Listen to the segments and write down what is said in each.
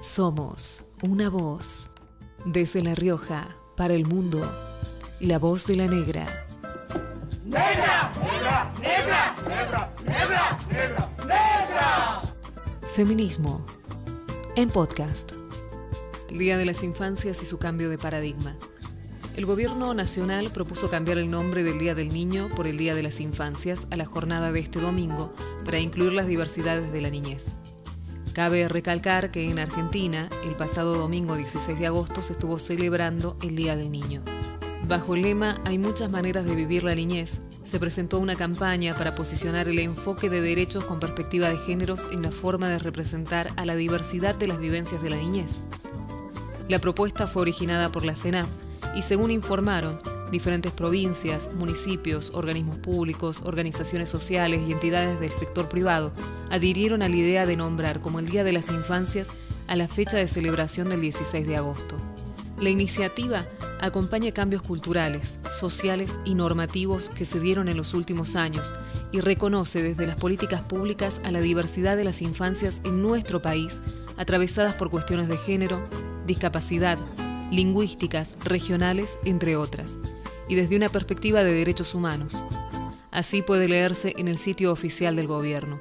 Somos una voz. Desde La Rioja, para el mundo. La voz de la negra. ¡Negra! ¡Negra! ¡Negra! ¡Negra! ¡Negra! ¡Negra! ¡Negra! Feminismo. En podcast. Día de las Infancias y su cambio de paradigma. El gobierno nacional propuso cambiar el nombre del Día del Niño por el Día de las Infancias a la jornada de este domingo para incluir las diversidades de la niñez. Cabe recalcar que en Argentina, el pasado domingo 16 de agosto se estuvo celebrando el Día del Niño. Bajo el lema Hay muchas maneras de vivir la niñez, se presentó una campaña para posicionar el enfoque de derechos con perspectiva de géneros en la forma de representar a la diversidad de las vivencias de la niñez. La propuesta fue originada por la CENAF y según informaron, Diferentes provincias, municipios, organismos públicos, organizaciones sociales y entidades del sector privado adhirieron a la idea de nombrar como el Día de las Infancias a la fecha de celebración del 16 de agosto. La iniciativa acompaña cambios culturales, sociales y normativos que se dieron en los últimos años y reconoce desde las políticas públicas a la diversidad de las infancias en nuestro país, atravesadas por cuestiones de género, discapacidad, lingüísticas, regionales, entre otras y desde una perspectiva de derechos humanos. Así puede leerse en el sitio oficial del gobierno.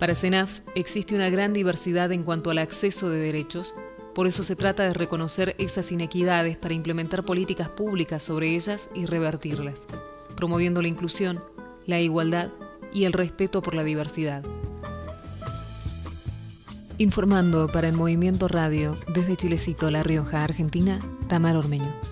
Para CENAF existe una gran diversidad en cuanto al acceso de derechos, por eso se trata de reconocer esas inequidades para implementar políticas públicas sobre ellas y revertirlas, promoviendo la inclusión, la igualdad y el respeto por la diversidad. Informando para el Movimiento Radio desde Chilecito, La Rioja, Argentina, Tamar Ormeño.